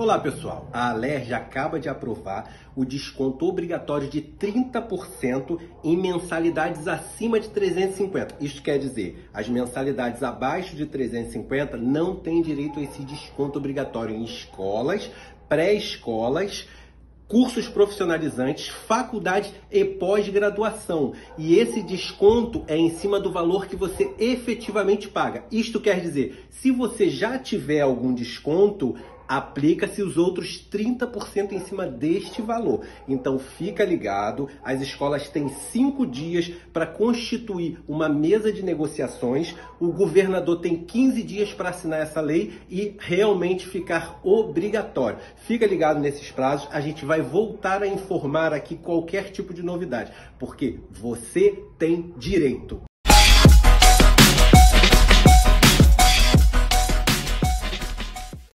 Olá pessoal, a Alerj acaba de aprovar o desconto obrigatório de 30% em mensalidades acima de 350. Isto quer dizer, as mensalidades abaixo de 350 não têm direito a esse desconto obrigatório em escolas, pré-escolas, cursos profissionalizantes, faculdade e pós-graduação. E esse desconto é em cima do valor que você efetivamente paga. Isto quer dizer, se você já tiver algum desconto, aplica-se os outros 30% em cima deste valor. Então fica ligado, as escolas têm cinco dias para constituir uma mesa de negociações, o governador tem 15 dias para assinar essa lei e realmente ficar obrigatório. Fica ligado nesses prazos, a gente vai voltar a informar aqui qualquer tipo de novidade, porque você tem direito.